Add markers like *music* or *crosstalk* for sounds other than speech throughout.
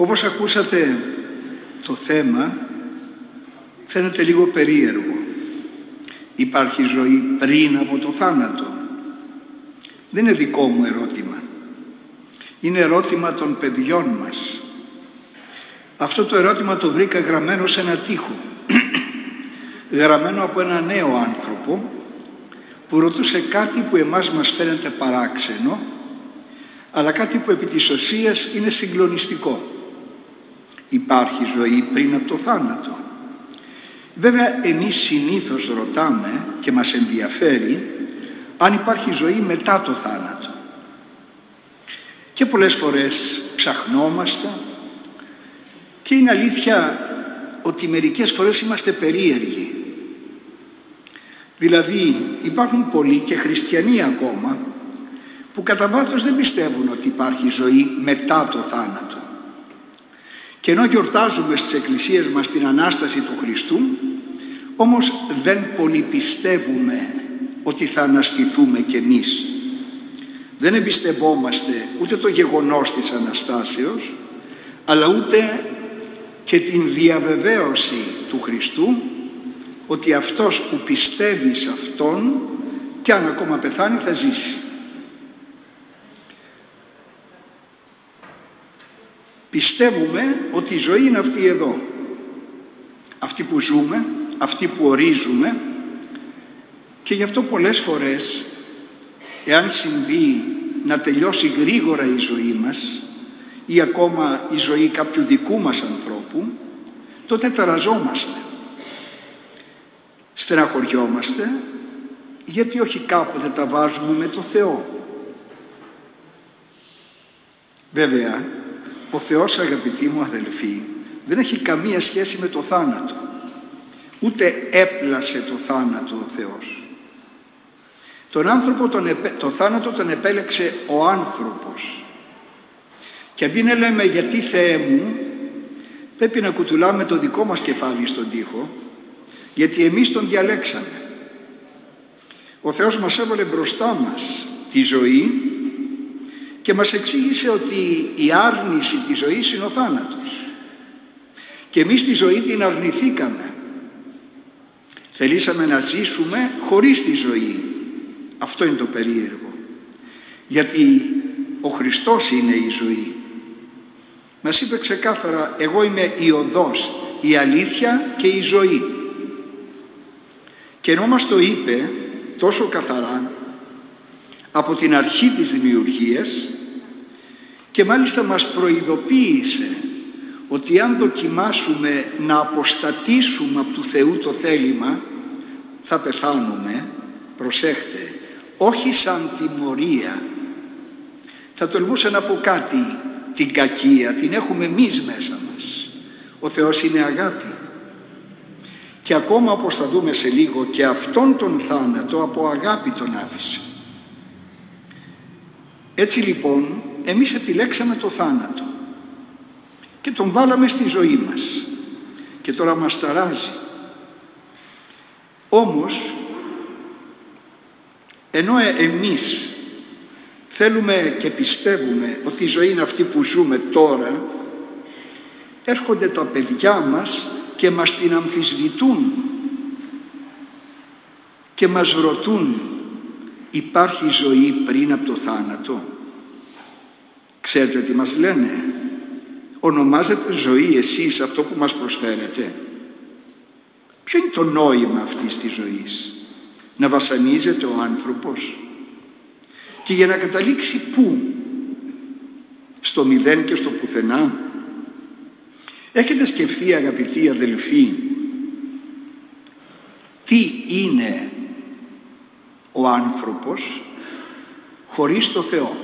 Όπως ακούσατε το θέμα φαίνεται λίγο περίεργο. Υπάρχει ζωή πριν από το θάνατο. Δεν είναι δικό μου ερώτημα. Είναι ερώτημα των παιδιών μας. Αυτό το ερώτημα το βρήκα γραμμένο σε ένα τείχο. *clears throat* γραμμένο από ένα νέο άνθρωπο που ρωτούσε κάτι που εμάς μας φαίνεται παράξενο αλλά κάτι που επί της ουσίας είναι συγκλονιστικό. Υπάρχει ζωή πριν από το θάνατο. Βέβαια εμείς συνήθως ρωτάμε και μας ενδιαφέρει αν υπάρχει ζωή μετά το θάνατο. Και πολλές φορές ψαχνόμαστε και είναι αλήθεια ότι μερικές φορές είμαστε περίεργοι. Δηλαδή υπάρχουν πολλοί και χριστιανοί ακόμα που κατά βάθος δεν πιστεύουν ότι υπάρχει ζωή μετά το θάνατο. Και ενώ γιορτάζουμε στις εκκλησίες μας την Ανάσταση του Χριστού, όμως δεν πολύ πιστεύουμε ότι θα αναστηθούμε κι εμείς. Δεν εμπιστευόμαστε ούτε το γεγονός της Αναστάσεως, αλλά ούτε και την διαβεβαίωση του Χριστού ότι αυτός που πιστεύει σε Αυτόν και αν ακόμα πεθάνει θα ζήσει. Πιστεύουμε ότι η ζωή είναι αυτή εδώ. Αυτή που ζούμε, αυτή που ορίζουμε. Και γι' αυτό πολλές φορές εάν συμβεί να τελειώσει γρήγορα η ζωή μας ή ακόμα η ζωή κάποιου δικού μας ανθρώπου τότε ταραζόμαστε. Στεναχωριόμαστε γιατί όχι κάποτε τα βάζουμε με το Θεό. Βέβαια ο Θεός αγαπητοί μου αδελφοί δεν έχει καμία σχέση με το θάνατο. Ούτε έπλασε το θάνατο ο Θεός. Τον άνθρωπο τον το θάνατο τον επέλεξε ο άνθρωπος. Και αντί να λέμε γιατί Θεέ μου πρέπει να κουτουλάμε το δικό μας κεφάλι στον τοίχο γιατί εμείς τον διαλέξαμε. Ο Θεός μας έβαλε μπροστά μας τη ζωή και μας εξήγησε ότι η άρνηση της ζωής είναι ο θάνατος. Και εμείς τη ζωή την αρνηθήκαμε. Θελήσαμε να ζήσουμε χωρίς τη ζωή. Αυτό είναι το περίεργο. Γιατί ο Χριστός είναι η ζωή. Μας είπε ξεκάθαρα εγώ είμαι η οδός η αλήθεια και η ζωή και ενώ μας το είπε τόσο καθαρά από την αρχή της δημιουργίας και μάλιστα μας προειδοποίησε ότι αν δοκιμάσουμε να αποστατήσουμε από του Θεού το θέλημα θα πεθάνουμε, προσέχτε, όχι σαν τιμωρία. Θα τολμούσα να πω κάτι, την κακία την έχουμε εμείς μέσα μας. Ο Θεός είναι αγάπη. Και ακόμα όπως θα δούμε σε λίγο και αυτόν τον θάνατο από αγάπη τον άφησε. Έτσι λοιπόν εμείς επιλέξαμε το θάνατο και τον βάλαμε στη ζωή μας και τώρα μας ταράζει. Όμως ενώ ε, εμείς θέλουμε και πιστεύουμε ότι η ζωή είναι αυτή που ζούμε τώρα έρχονται τα παιδιά μας και μας την αμφισβητούν και μας ρωτούν υπάρχει ζωή πριν από το θάνατο. Ξέρετε τι μας λένε; Ονομάζετε ζωή εσείς αυτό που μας προσφέρετε. Ποιο είναι το νόημα αυτής της ζωής; Να βασανίζεται ο άνθρωπος; Και για να καταλήξει πού; Στο μηδέν και στο πουθενά. Έχετε σκεφτεί αγαπητοί αδελφοί τι είναι ο άνθρωπος χωρίς το Θεό.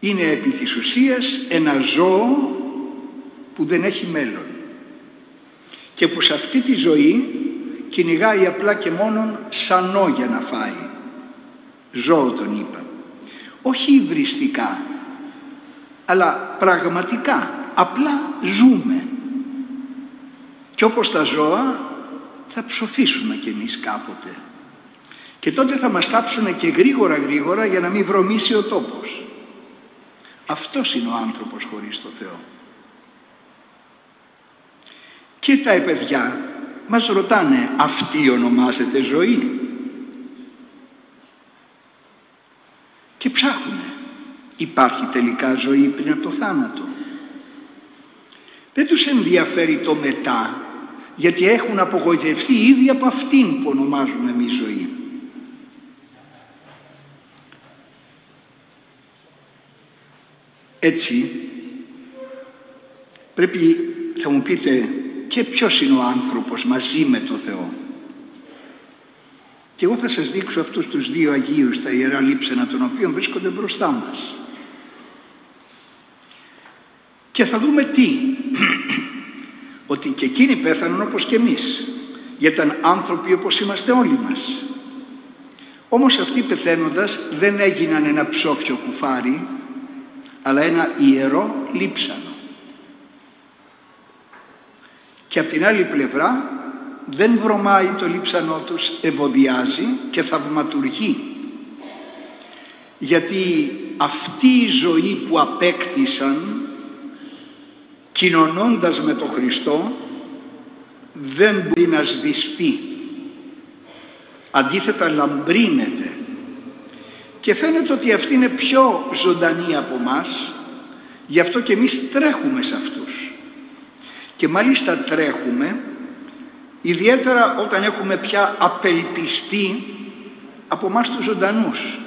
Είναι επί της ουσίας ένα ζώο που δεν έχει μέλλον και που σε αυτή τη ζωή κυνηγάει απλά και μόνον σανό για να φάει. Ζώο τον είπα. Όχι υβριστικά αλλά πραγματικά απλά ζούμε. Και όπως τα ζώα θα ψοφήσουμε κι εμείς κάποτε και τότε θα μας τάψουν και γρήγορα γρήγορα για να μην βρωμίσει ο τόπος Αυτός είναι ο άνθρωπος χωρίς το Θεό. Και τα παιδιά μας ρωτάνε αυτή ονομάζεται ζωή; Και ψάχνουν. Υπάρχει τελικά ζωή πριν από το θάνατο; Δεν τους ενδιαφέρει το μετά γιατί έχουν απογοητευτεί ήδη από αυτήν που ονομάζουμε εμείς ζωή. Έτσι πρέπει θα μου πείτε και ποιος είναι ο άνθρωπος μαζί με το Θεό. Και εγώ θα σας δείξω αυτούς τους δύο Αγίους τα Ιερά Λείψανα των οποίων βρίσκονται μπροστά μας. Και θα δούμε τι. *clears throat* Ότι και εκείνοι πέθαναν όπως και εμείς. Γιατί ήταν άνθρωποι όπως είμαστε όλοι μας. Όμως αυτοί πεθαίνοντας δεν έγιναν ένα ψόφιο κουφάρι αλλά ένα ιερό λείψανο. Και από την άλλη πλευρά δεν βρωμάει το λείψανό τους, ευωδιάζει και θαυματουργεί. Γιατί αυτή η ζωή που απέκτησαν κοινωνώντας με τον Χριστό δεν μπορεί να σβηστεί. Αντίθετα λαμπρύνεται και φαίνεται ότι αυτή είναι πιο ζωντανή από μας γι' αυτό και εμείς τρέχουμε σε αυτούς. Και μάλιστα τρέχουμε ιδιαίτερα όταν έχουμε πια απελπιστεί από μας τους ζωντανούς.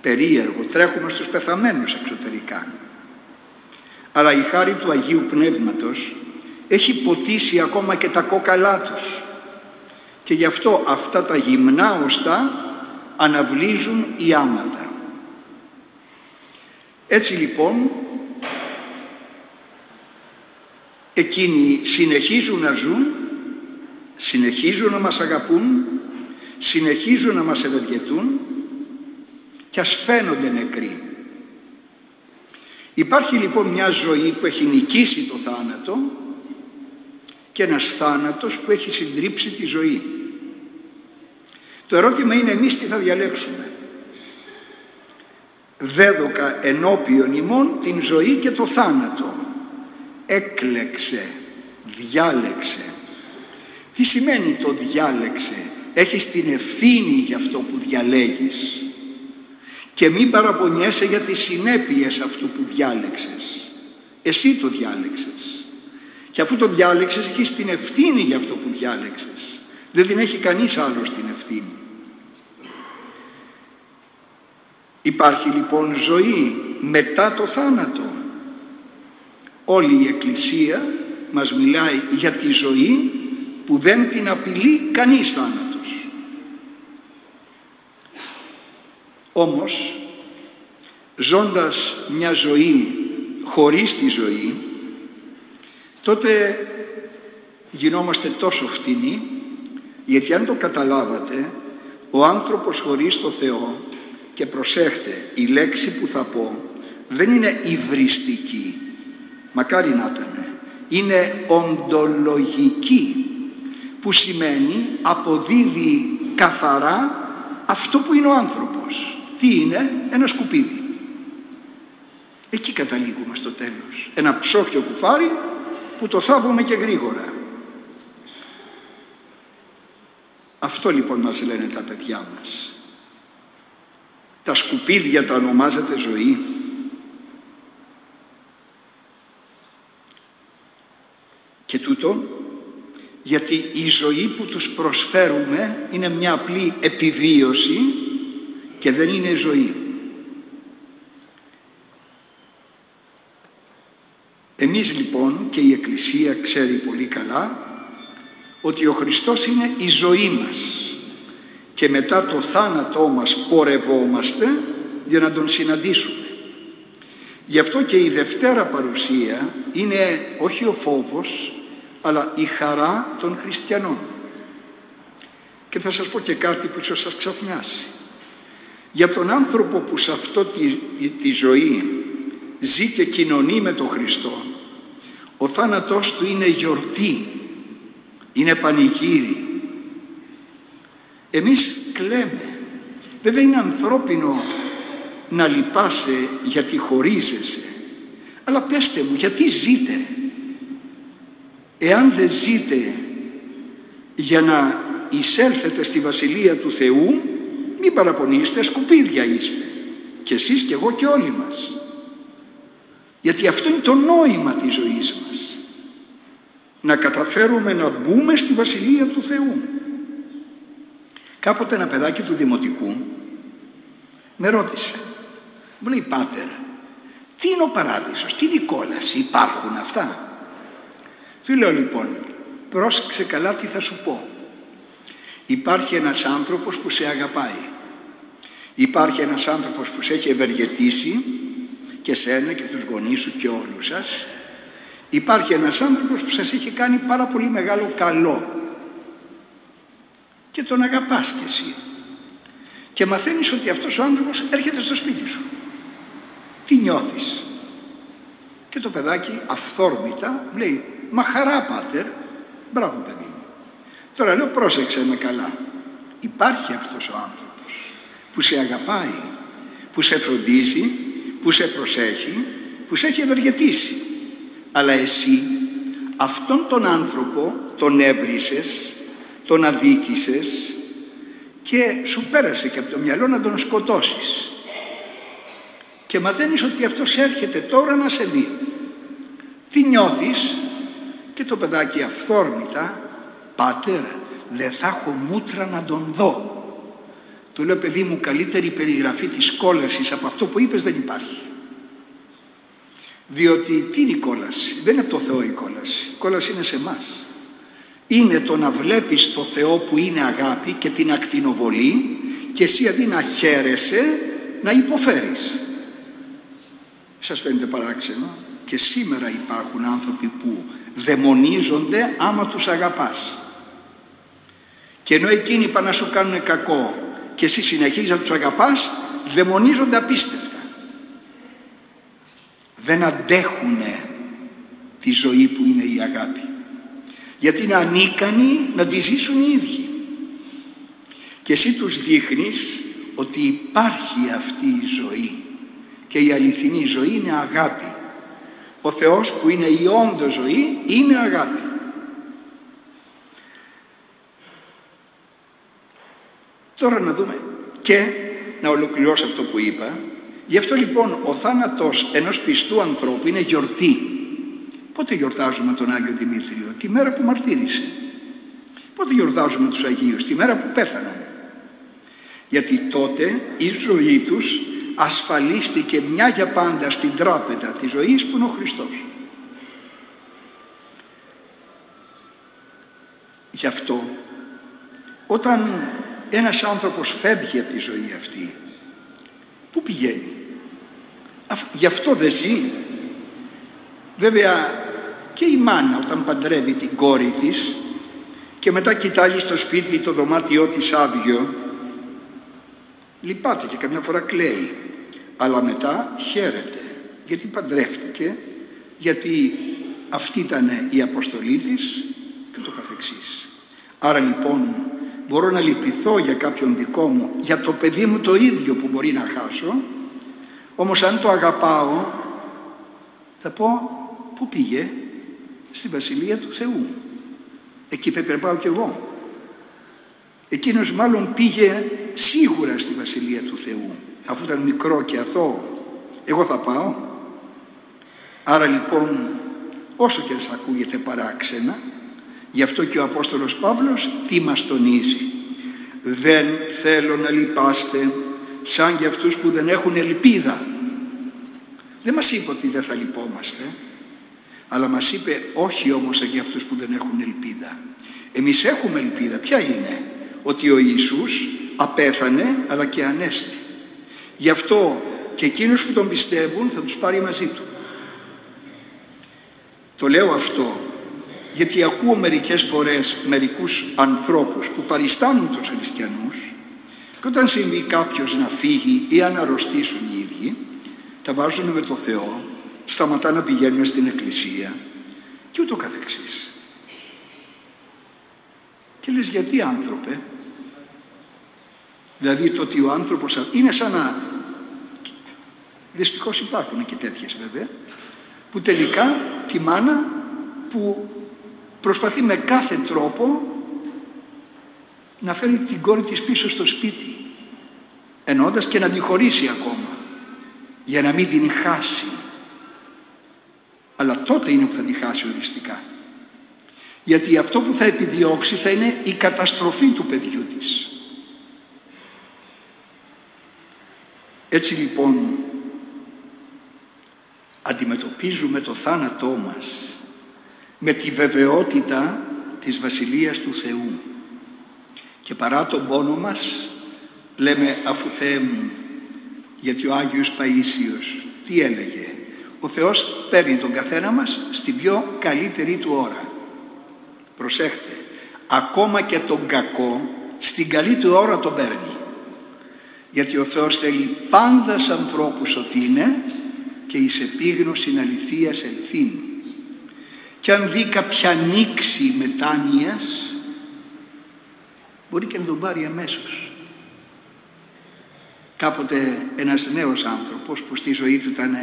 Περίεργο τρέχουμε στους πεθαμένους εξωτερικά. Αλλά η χάρη του Αγίου Πνεύματος έχει ποτίσει ακόμα και τα κόκαλά τους. Και γι' αυτό αυτά τα γυμνά οστά αναβλύζουν οι άματα. Έτσι λοιπόν εκείνοι συνεχίζουν να ζουν, συνεχίζουν να μας αγαπούν, συνεχίζουν να μας ευεργετούν και ας φαίνονται νεκροί. Υπάρχει λοιπόν μια ζωή που έχει νικήσει το θάνατο και ένας θάνατος που έχει συντρίψει τη ζωή. Το ερώτημα είναι εμείς τι θα διαλέξουμε. Δέδοκα ενώπιον ημών την ζωή και το θάνατο. Έκλεξε, διάλεξε. Τι σημαίνει το διάλεξε; Έχεις την ευθύνη για αυτό που διαλέγεις. Και μην παραπονιέσαι για τις συνέπειες αυτού που διάλεξες. Εσύ το διάλεξες. Και αφού το διάλεξες έχεις την ευθύνη για αυτό που διάλεξες. Δεν την έχει κανείς άλλος την ευθύνη. Υπάρχει λοιπόν ζωή μετά το θάνατο. Όλη η Εκκλησία μας μιλάει για τη ζωή που δεν την απειλεί κανείς θάνατος. Όμως ζώντας μια ζωή χωρίς τη ζωή τότε γινόμαστε τόσο φτηνοί γιατί αν το καταλάβατε ο άνθρωπος χωρίς το Θεό και προσέχτε η λέξη που θα πω δεν είναι υβριστική. Μακάρι να ήταν είναι. Οντολογική που σημαίνει αποδίδει καθαρά αυτό που είναι ο άνθρωπος. Τι είναι; Ένα σκουπίδι. Εκεί καταλήγουμε στο τέλος. Ένα ψόφιο κουφάρι που το θάβουμε και γρήγορα. Αυτό λοιπόν μας λένε τα παιδιά μας τα σκουπίδια τα ονομάζεται ζωή. Και τούτο γιατί η ζωή που τους προσφέρουμε είναι μια απλή επιβίωση και δεν είναι ζωή. Εμείς λοιπόν και η Εκκλησία ξέρει πολύ καλά ότι ο Χριστός είναι η ζωή μας και μετά το θάνατό μας πορευόμαστε για να τον συναντήσουμε. Γι' αυτό και η Δευτέρα παρουσία είναι όχι ο φόβος αλλά η χαρά των χριστιανών. Και θα σας πω και κάτι που ίσως σας ξαφνιάσει. Για τον άνθρωπο που σε αυτό τη, τη ζωή ζει και κοινωνεί με τον Χριστό ο θάνατός του είναι γιορτή, είναι πανηγύρι, εμείς κλαίμε. Βέβαια είναι ανθρώπινο να λυπάσαι γιατί χωρίζεσαι. Αλλά πέστε μου γιατί ζείτε; Εάν δεν ζείτε για να εισέλθετε στη Βασιλεία του Θεού μην παραπονείστε σκουπίδια είστε. Και εσείς και εγώ και όλοι μας. Γιατί αυτό είναι το νόημα της ζωής μας. Να καταφέρουμε να μπούμε στη Βασιλεία του Θεού κάποτε ένα παιδάκι του Δημοτικού με ρώτησε μου λέει Πάτερ τι είναι ο παράδεισος, τι είναι η κόλαση, υπάρχουν αυτά; Του λέω λοιπόν πρόσεξε καλά τι θα σου πω. Υπάρχει ένας άνθρωπος που σε αγαπάει. Υπάρχει ένας άνθρωπος που σε έχει ευεργετήσει και σένα και τους γονείς σου και όλους σας. Υπάρχει ένας άνθρωπος που σας έχει κάνει πάρα πολύ μεγάλο καλό και τον αγαπάς κι εσύ. Και μαθαίνεις ότι αυτός ο άνθρωπος έρχεται στο σπίτι σου. Τι νιώθεις; Και το παιδάκι αυθόρμητα λέει μα χαρά πάτερ μπράβο παιδί μου. Τώρα λέω πρόσεξε με καλά. Υπάρχει αυτός ο άνθρωπος που σε αγαπάει που σε φροντίζει που σε προσέχει που σε έχει ευεργετήσει. Αλλά εσύ αυτόν τον άνθρωπο τον έβρισες τον αδίκησες και σου πέρασε και από το μυαλό να τον σκοτώσεις και μαθαίνεις ότι αυτός έρχεται τώρα να σε δει τι νιώθεις; Και το παιδάκι αυθόρμητα «Πάτερ, δεν θα έχω μούτρα να τον δω». Του λέω παιδί μου καλύτερη περιγραφή της κόλασης από αυτό που είπες δεν υπάρχει. Διότι τι είναι η κόλαση, δεν είναι από το Θεό η κόλαση, η κόλαση είναι σε εμάς. Είναι το να βλέπεις το Θεό που είναι αγάπη και την ακτινοβολή και εσύ αντί να χαίρεσαι να υποφέρεις. Σας φαίνεται παράξενο; Και σήμερα υπάρχουν άνθρωποι που δαιμονίζονται άμα τους αγαπάς. Και ενώ εκείνοι πάνε να σου κάνουν κακό και εσύ συνεχίζεις να τους αγαπάς, δαιμονίζονται απίστευτα. Δεν αντέχουν τη ζωή που είναι η αγάπη. Γιατί είναι ανίκανοι να τη ζήσουν οι ίδιοι. Και εσύ τους δείχνεις ότι υπάρχει αυτή η ζωή και η αληθινή ζωή είναι αγάπη. Ο Θεός που είναι η όντως ζωή είναι αγάπη. Τώρα να δούμε και να ολοκληρώσω αυτό που είπα. Γι' αυτό λοιπόν ο θάνατος ενός πιστού ανθρώπου είναι γιορτή. Πότε γιορτάζουμε τον Άγιο Δημήτριο, τη μέρα που μαρτύρησε. Πότε γιορτάζουμε τους Αγίους, τη μέρα που πέθαναν. Γιατί τότε η ζωή τους ασφαλίστηκε μια για πάντα στην τράπεζα της ζωής που είναι ο Χριστός. Γι' αυτό όταν ένας άνθρωπος φεύγει από τη ζωή αυτή πού πηγαίνει; Γι' αυτό δεν ζει βέβαια και η μάνα όταν παντρεύει την κόρη της και μετά κοιτάει στο σπίτι το δωμάτιό της άδειο λυπάται και καμιά φορά κλαίει. Αλλά μετά χαίρεται γιατί παντρεύτηκε γιατί αυτή ήταν η αποστολή της και το καθεξής. Άρα λοιπόν μπορώ να λυπηθώ για κάποιον δικό μου για το παιδί μου το ίδιο που μπορεί να χάσω όμως αν το αγαπάω θα πω πού πήγε στη Βασιλεία του Θεού. Εκεί πρέπει να πάω κι εγώ. Εκείνος μάλλον πήγε σίγουρα στη Βασιλεία του Θεού. Αφού ήταν μικρό και αθώο εγώ θα πάω. Άρα λοιπόν όσο και σας ακούγεται παράξενα γι' αυτό και ο Απόστολος Παύλος τι μας τονίζει. Δεν θέλω να λυπάστε σαν για αυτούς που δεν έχουν ελπίδα δεν μας είπε ότι δεν θα λυπόμαστε αλλά μας είπε όχι όμως για αυτούς που δεν έχουν ελπίδα εμείς έχουμε ελπίδα. Ποια είναι; Ότι ο Ιησούς απέθανε αλλά και ανέστη. Γι' αυτό και εκείνους που τον πιστεύουν θα τους πάρει μαζί του. Το λέω αυτό γιατί ακούω μερικές φορές μερικούς ανθρώπους που παριστάνουν τους χριστιανούς και όταν συμβεί κάποιος να φύγει ή να αρρωστήσουν οι ίδιοι τα βάζουν με το Θεό σταματά να πηγαίνουν στην εκκλησία και ούτω καθεξής. Και λες γιατί άνθρωπε; Δηλαδή το ότι ο άνθρωπος είναι σαν να Δυστυχώς υπάρχουν και τέτοιες βέβαια, που τελικά τη μάνα που προσπαθεί με κάθε τρόπο να φέρει την κόρη της πίσω στο σπίτι εννοώντας και να τη χωρίσει ακόμα για να μην την χάσει αλλά τότε είναι που θα τη χάσει οριστικά. Γιατί αυτό που θα επιδιώξει θα είναι η καταστροφή του παιδιού της. Έτσι λοιπόν αντιμετωπίζουμε το θάνατό μας με τη βεβαιότητα της Βασιλείας του Θεού. Και παρά τον πόνο μας λέμε αφού Θεέ μου γιατί ο Άγιος Παΐσιος τι έλεγε ο Θεός παίρνει τον καθένα μας στην πιο καλύτερη του ώρα. Προσέχτε ακόμα και τον κακό στην καλή του ώρα τον παίρνει. Γιατί ο Θεός θέλει πάντα σαν ανθρώπους οθήνε και εις επίγνωση αληθείας ελθύν. Και αν δει κάποια νήξη μετάνοιας μπορεί και να τον πάρει αμέσως. Κάποτε ένας νέος άνθρωπος που στη ζωή του ήταν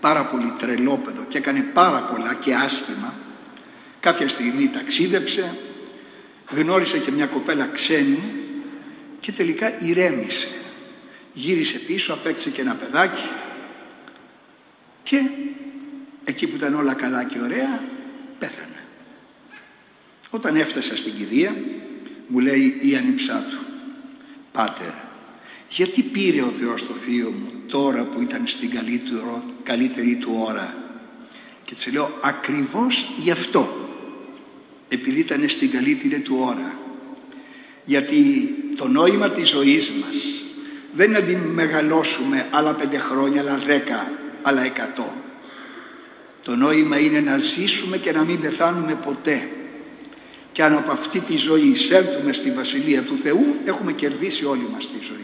πάρα πολύ τρελόπεδο και έκανε πάρα πολλά και άσχημα. Κάποια στιγμή ταξίδεψε γνώρισε και μια κοπέλα ξένη και τελικά ηρέμησε. Γύρισε πίσω απέκτησε και ένα παιδάκι και εκεί που ήταν όλα καλά και ωραία πέθανε. Όταν έφτασα στην κηδεία μου λέει η ανιψά του Πάτερ γιατί πήρε ο Θεός το θείο μου τώρα που ήταν στην καλύτερη του ώρα και της λέω ακριβώς γι' αυτό επειδή ήταν στην καλύτερη του ώρα γιατί το νόημα της ζωής μας δεν είναι να την μεγαλώσουμε άλλα πέντε χρόνια, άλλα δέκα, άλλα εκατό. Το νόημα είναι να ζήσουμε και να μην πεθάνουμε ποτέ. Και αν από αυτή τη ζωή εισέλθουμε στη Βασιλεία του Θεού, έχουμε κερδίσει όλοι μας τη ζωή.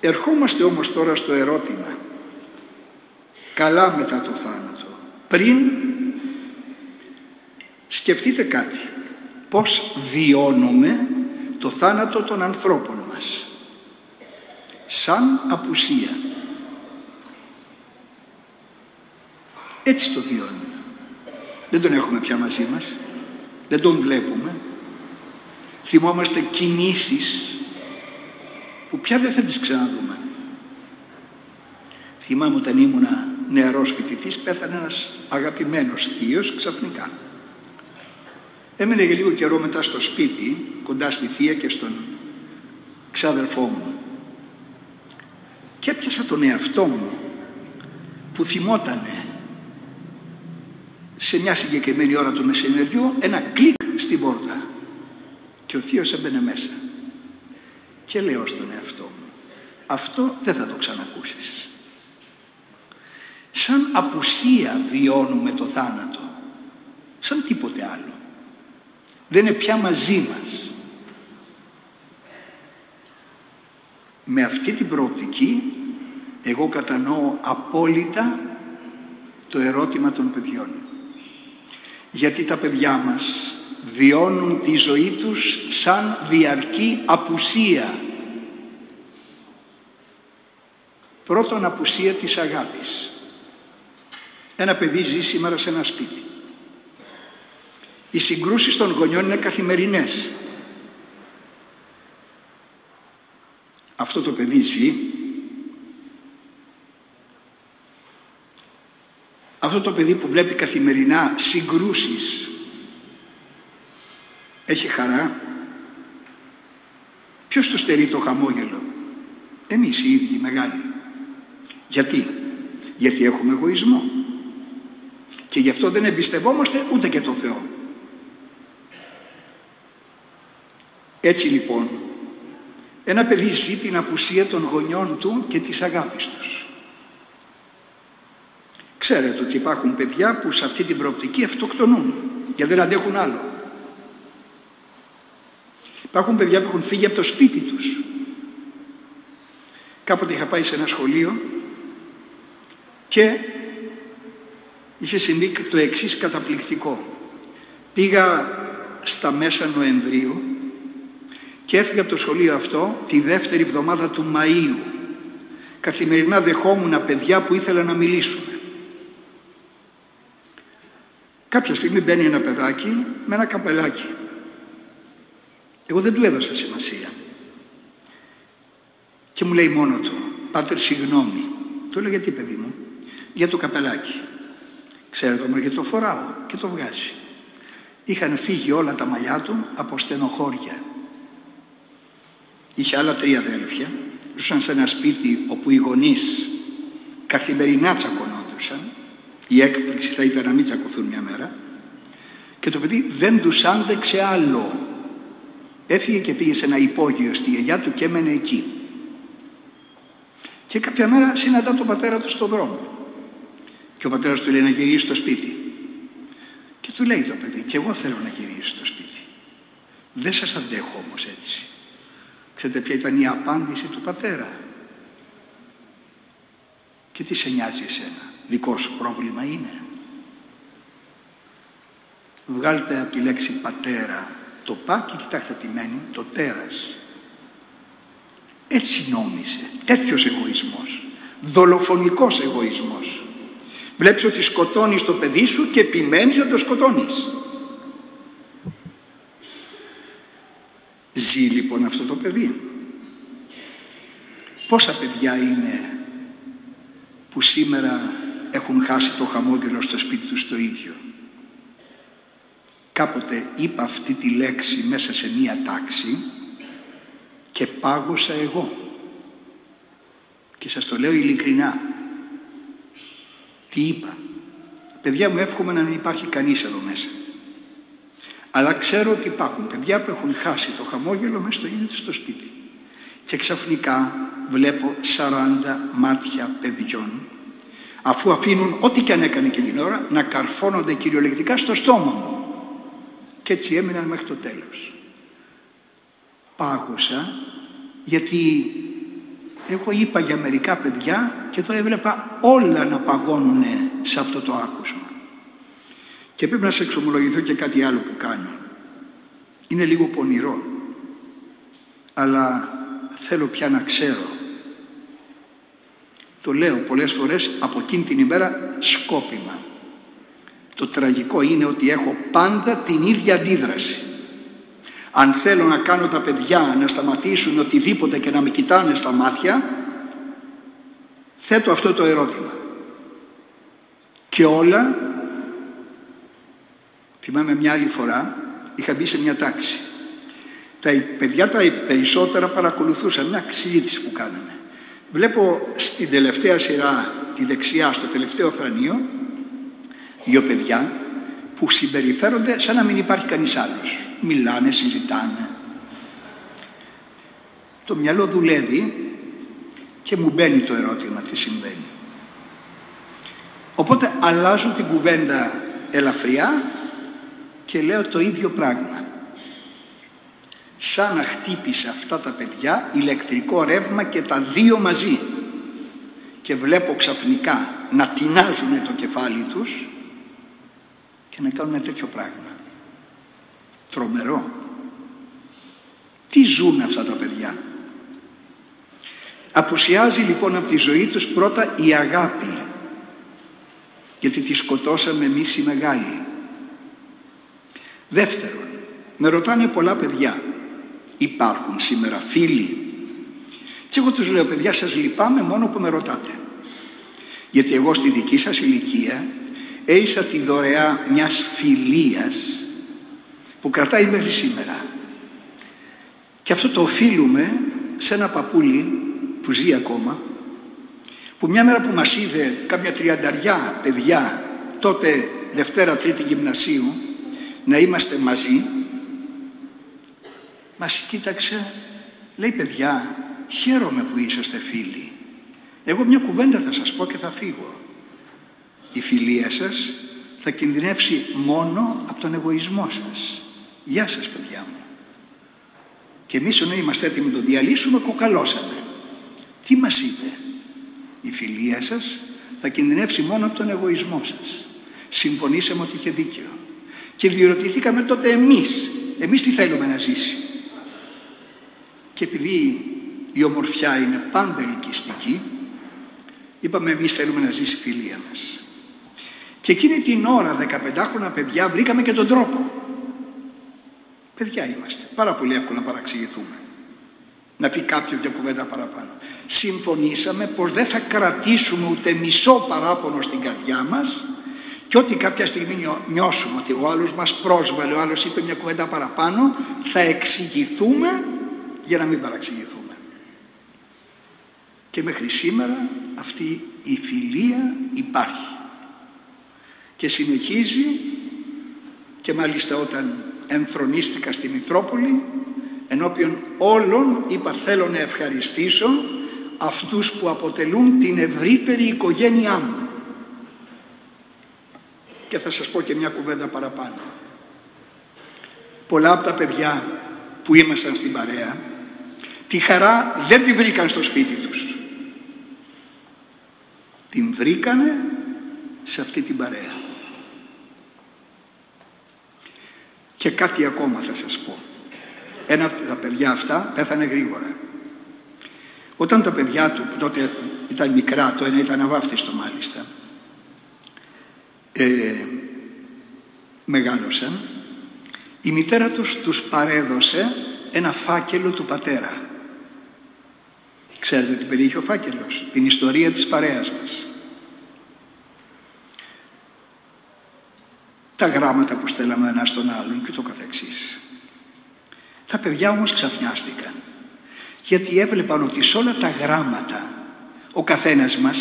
Ερχόμαστε όμως τώρα στο ερώτημα. Καλά μετά το θάνατο. Πριν σκεφτείτε κάτι. Πώς βιώνουμε το θάνατο των ανθρώπων μας σαν απουσία έτσι το βιώνουμε δεν τον έχουμε πια μαζί μας δεν τον βλέπουμε θυμόμαστε κινήσεις που πια δεν θα τις ξαναδούμε θυμάμαι όταν ήμουνα νεαρός φοιτητής πέθανε ένας αγαπημένος θείος ξαφνικά Έμενε για λίγο καιρό μετά στο σπίτι, κοντά στη θεία και στον ξάδελφό μου. Και έπιασα τον εαυτό μου που θυμότανε σε μια συγκεκριμένη ώρα του μεσημεριού ένα κλικ στην πόρτα. Και ο θείος έμπαινε μέσα. Και λέω στον εαυτό μου, αυτό δεν θα το ξανακούσεις. Σαν απουσία βιώνουμε το θάνατο. Σαν τίποτε άλλο δεν είναι πια μαζί μας. Με αυτή την προοπτική εγώ κατανοώ απόλυτα το ερώτημα των παιδιών. Γιατί τα παιδιά μας βιώνουν τη ζωή τους σαν διαρκή απουσία. Πρώτον απουσία της αγάπης. Ένα παιδί ζει σήμερα σε ένα σπίτι. Οι συγκρούσεις των γονιών είναι καθημερινές. Αυτό το παιδί ζει. Αυτό το παιδί που βλέπει καθημερινά συγκρούσεις έχει χαρά. Ποιος τους στερεί το χαμόγελο; Εμείς οι ίδιοι μεγάλοι. Γιατί; Γιατί έχουμε εγωισμό. Και γι' αυτό δεν εμπιστευόμαστε ούτε και τον Θεό. Έτσι λοιπόν, ένα παιδί ζει την απουσία των γονιών του και της αγάπης τους. Ξέρετε ότι υπάρχουν παιδιά που σε αυτή την προοπτική αυτοκτονούν και δεν αντέχουν άλλο. Υπάρχουν παιδιά που έχουν φύγει από το σπίτι τους. Κάποτε είχα πάει σε ένα σχολείο και είχε συμβεί το εξής καταπληκτικό. Πήγα στα μέσα Νοεμβρίου Και έφυγα από το σχολείο αυτό τη δεύτερη εβδομάδα του Μαΐου. Καθημερινά δεχόμουν παιδιά που ήθελαν να μιλήσουν. Κάποια στιγμή μπαίνει ένα παιδάκι με ένα καπελάκι. Εγώ δεν του έδωσα σημασία. Και μου λέει μόνο του, πάτερ συγγνώμη. Του λέω γιατί παιδί μου, για το καπελάκι. Ξέρετε όμως γιατί το φοράω και το βγάζει. Είχαν φύγει όλα τα μαλλιά του από στενοχώρια. Είχε άλλα τρία αδέλφια, ζούσαν σε ένα σπίτι όπου οι γονείς καθημερινά τσακωνόντουσαν. Η έκπληξη θα ήταν να μην τσακωθούν μια μέρα. Και το παιδί δεν τους άντεξε άλλο. Έφυγε και πήγε σε ένα υπόγειο στη γιαγιά του και έμενε εκεί. Και κάποια μέρα συναντά τον πατέρα του στο δρόμο. Και ο πατέρας του λέει να γυρίσει στο σπίτι. Και του λέει το παιδί, και εγώ θέλω να γυρίσω στο σπίτι. Δεν σας αντέχω όμως έτσι. Ξέρετε ποια ήταν η απάντηση του πατέρα. Και τι σε νοιάζει εσένα. Δικό σου πρόβλημα είναι; Βγάλτε από τη λέξη πατέρα το πά και κοιτάξτε τι μένει το τέρας. Έτσι νόμιζε. Τέτοιος εγωισμός. Δολοφονικός εγωισμός. Βλέπεις ότι σκοτώνεις το παιδί σου και επιμένεις να το σκοτώνεις. Ζει λοιπόν αυτό το παιδί. Πόσα παιδιά είναι που σήμερα έχουν χάσει το χαμόγελο στο σπίτι τους το ίδιο; Κάποτε είπα αυτή τη λέξη μέσα σε μία τάξη και πάγωσα εγώ. Και σας το λέω ειλικρινά. Τι είπα; Παιδιά μου εύχομαι να μην υπάρχει κανείς εδώ μέσα. Αλλά ξέρω ότι υπάρχουν παιδιά που έχουν χάσει το χαμόγελο μέσα στο ίδιο τους στο σπίτι. Και ξαφνικά βλέπω 40 μάτια παιδιών αφού αφήνουν ό,τι και αν έκανε και την ώρα να καρφώνονται κυριολεκτικά στο στόμα μου. Και έτσι έμειναν μέχρι το τέλος. Πάγωσα γιατί εγώ είπα για μερικά παιδιά και εδώ έβλεπα όλα να παγώνουν σε αυτό το άκουσμα. Και πρέπει να σε εξομολογηθώ και κάτι άλλο που κάνω. Είναι λίγο πονηρό. Αλλά θέλω πια να ξέρω. Το λέω πολλές φορές από εκείνη την ημέρα σκόπιμα. Το τραγικό είναι ότι έχω πάντα την ίδια αντίδραση. Αν θέλω να κάνω τα παιδιά να σταματήσουν οτιδήποτε και να με κοιτάνε στα μάτια, θέτω αυτό το ερώτημα. Και όλα, θυμάμαι μια άλλη φορά, είχα μπει σε μια τάξη. Τα παιδιά τα περισσότερα παρακολουθούσαν μια συζήτηση που κάνανε. Βλέπω στην τελευταία σειρά, τη δεξιά, στο τελευταίο θρανείο, δύο παιδιά που συμπεριφέρονται σαν να μην υπάρχει κανείς άλλος μιλάνε, συζητάνε. Το μυαλό δουλεύει και μου μπαίνει το ερώτημα τι συμβαίνει. Οπότε αλλάζω την κουβέντα ελαφριά και λέω το ίδιο πράγμα. Σαν να χτύπησε αυτά τα παιδιά ηλεκτρικό ρεύμα και τα δύο μαζί και βλέπω ξαφνικά να τεινάζουν το κεφάλι τους και να κάνουν ένα τέτοιο πράγμα. Τρομερό. Τι ζουν αυτά τα παιδιά. Απουσιάζει λοιπόν από τη ζωή τους πρώτα η αγάπη. Γιατί τη σκοτώσαμε εμείς οι μεγάλοι. Δεύτερον, με ρωτάνε πολλά παιδιά. Υπάρχουν σήμερα φίλοι. Και εγώ τους λέω παιδιά σας λυπάμαι μόνο που με ρωτάτε. Γιατί εγώ στη δική σας ηλικία έισα τη δωρεά μιας φιλίας που κρατάει μέχρι σήμερα. Και αυτό το οφείλουμε σε ένα παππούλι που ζει ακόμα που μια μέρα που μας είδε κάποια τριανταριά παιδιά τότε Δευτέρα Τρίτη Γυμνασίου να είμαστε μαζί μας κοίταξε λέει παιδιά χαίρομαι που είσαστε φίλοι εγώ μια κουβέντα θα σας πω και θα φύγω η φιλία σας θα κινδυνεύσει μόνο από τον εγωισμό σας Γεια σας παιδιά μου. Και εμείς όταν είμαστε έτοιμοι να το διαλύσουμε κοκαλώσαμε. Τι μας είπε; Η φιλία σας θα κινδυνεύσει μόνο από τον εγωισμό σας. Συμφωνήσαμε ότι είχε δίκαιο. Και διερωτηθήκαμε τότε εμείς. Εμείς τι θέλουμε να ζήσει; και επειδή η ομορφιά είναι πάντα ελκυστική είπαμε εμείς θέλουμε να ζήσει η φιλία μας και εκείνη την ώρα 15 παιδιά βρήκαμε και τον τρόπο παιδιά είμαστε πάρα πολύ εύκολο να παραξηγηθούμε να πει κάποιο μια κουβέντα παραπάνω συμφωνήσαμε πως δεν θα κρατήσουμε ούτε μισό παράπονο στην καρδιά μας και ότι κάποια στιγμή νιώσουμε ότι ο άλλος μας πρόσβαλε, ο άλλος είπε μια κουβέντα παραπάνω, θα εξηγηθούμε για να μην παραξηγηθούμε. Και μέχρι σήμερα αυτή η φιλία υπάρχει. Και συνεχίζει και μάλιστα όταν εμφρονίστηκα στη Μητρόπολη ενώπιον όλων είπα θέλω να ευχαριστήσω αυτούς που αποτελούν την ευρύτερη οικογένειά μου και θα σας πω και μια κουβέντα παραπάνω. Πολλά από τα παιδιά που ήμασταν στην παρέα τη χαρά δεν τη βρήκαν στο σπίτι τους. Την βρήκανε σε αυτή την παρέα και κάτι ακόμα θα σας πω ένα από τα παιδιά αυτά πέθανε γρήγορα όταν τα παιδιά του, που τότε ήταν μικρά, το ένα ήταν αβάφτιστο μάλιστα, ε, μεγάλωσαν, η μητέρα τους τους παρέδωσε ένα φάκελο του πατέρα. Ξέρετε τι περιείχε ο φάκελος, την ιστορία της παρέας μας. Τα γράμματα που στέλαμε ένα στον άλλον και το καθεξής. Τα παιδιά όμως ξαφνιάστηκαν γιατί έβλεπαν ότι σε όλα τα γράμματα ο καθένας μας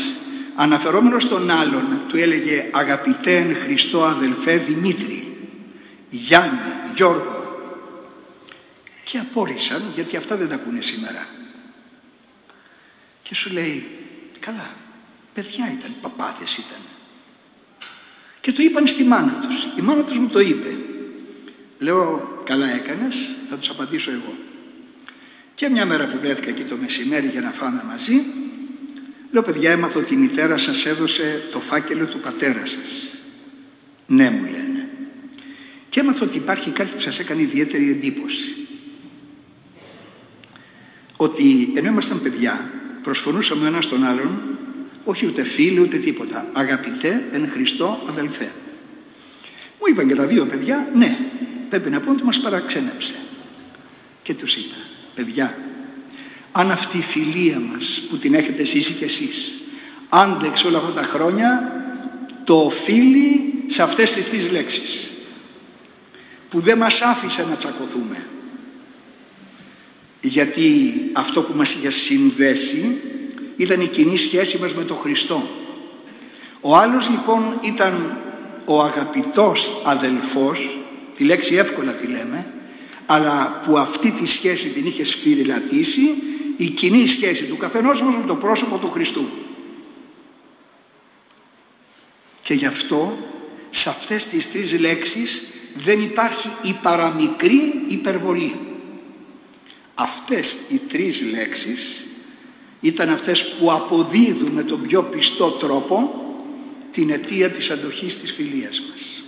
αναφερόμενος στον άλλον του έλεγε αγαπητέ εν Χριστώ αδελφέ Δημήτρη Γιάννη, Γιώργο και απόρρισαν γιατί αυτά δεν τα ακούνε σήμερα. Και σου λέει καλά παιδιά ήταν, παπάδες ήταν και το είπαν στη μάνα τους η μάνα τους μου το είπε λέω καλά έκανες θα τους απαντήσω εγώ και μια μέρα που βρέθηκα εκεί το μεσημέρι για να φάμε μαζί, λέω παιδιά έμαθα ότι η μητέρα σας έδωσε το φάκελο του πατέρα σας. Ναι μου λένε. Και έμαθα ότι υπάρχει κάτι που σας έκανε ιδιαίτερη εντύπωση. Ότι ενώ ήμασταν παιδιά προσφωνούσαμε ένας στον άλλον όχι ούτε φίλοι ούτε τίποτα. Αγαπητέ εν Χριστώ αδελφέ. Μου είπαν και τα δύο παιδιά ναι πρέπει να πούμε ότι μας παραξένεψε. Και τους είπα παιδιά αν αυτή η φιλία μας που την έχετε εσείς και εσείς άντεξε όλα αυτά τα χρόνια το οφείλει σε αυτές τις τρεις λέξεις που δεν μας άφησε να τσακωθούμε γιατί αυτό που μας είχε συνδέσει ήταν η κοινή σχέση μας με τον Χριστό ο άλλος λοιπόν ήταν ο αγαπητός αδελφός τη λέξη εύκολα τη λέμε αλλά που αυτή τη σχέση την είχε σφυριλατήσει η κοινή σχέση του καθενός μας με το πρόσωπο του Χριστού. Και γι' αυτό σε αυτές τις τρεις λέξεις δεν υπάρχει η παραμικρή υπερβολή. Αυτές οι τρεις λέξεις ήταν αυτές που αποδίδουν με τον πιο πιστό τρόπο την αιτία της αντοχής της φιλίας μας.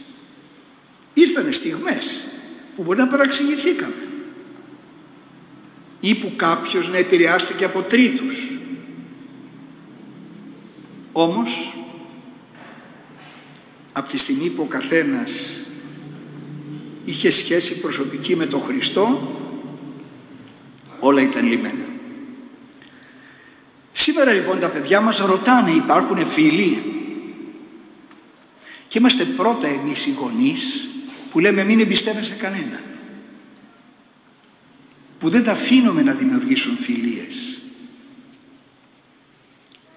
Ήρθανε στιγμές που μπορεί να παραξηγηθήκαμε ή που κάποιος να επηρεάστηκε από τρίτους. Όμως, από τη στιγμή που ο καθένας είχε σχέση προσωπική με τον Χριστό, όλα ήταν λυμμένα. Σήμερα λοιπόν τα παιδιά μας ρωτάνε υπάρχουν φίλοι. Και είμαστε πρώτα εμείς οι γονείς που λέμε μην εμπιστεύεσαι κανέναν που δεν τα αφήνουμε να δημιουργήσουν φιλίες.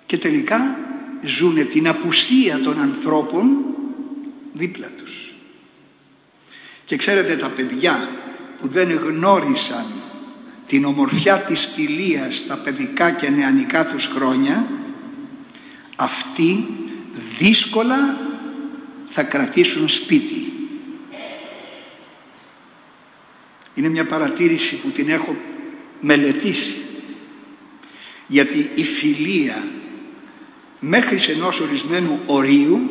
Και τελικά ζουν την απουσία των ανθρώπων δίπλα τους. Και ξέρετε τα παιδιά που δεν γνώρισαν την ομορφιά της φιλίας στα παιδικά και νεανικά τους χρόνια αυτοί δύσκολα θα κρατήσουν σπίτι Είναι μια παρατήρηση που την έχω μελετήσει. Γιατί η φιλία μέχρι σε ενός ορισμένου ορίου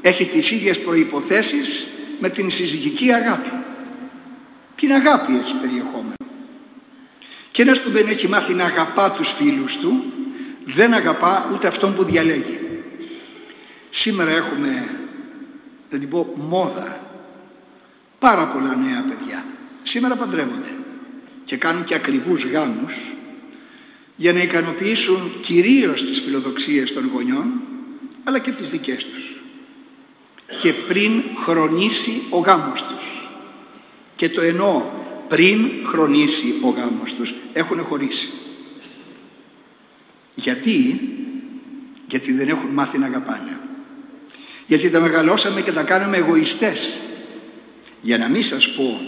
έχει τις ίδιες προϋποθέσεις με την συζυγική αγάπη. Την αγάπη έχει περιεχόμενο. Και ένας που δεν έχει μάθει να αγαπά τους φίλους του, δεν αγαπά ούτε αυτόν που διαλέγει. Σήμερα έχουμε, θα την πω, μόδα. Πάρα πολλά νέα παιδιά. Σήμερα παντρεύονται και κάνουν και ακριβούς γάμους για να ικανοποιήσουν κυρίως τις φιλοδοξίες των γονιών αλλά και τις δικές τους και πριν χρονίσει ο γάμος τους και το εννοώ πριν χρονίσει ο γάμος τους έχουν χωρίσει γιατί; Γιατί δεν έχουν μάθει να αγαπάνε γιατί τα μεγαλώσαμε και τα κάναμε εγωιστές για να μην σας πω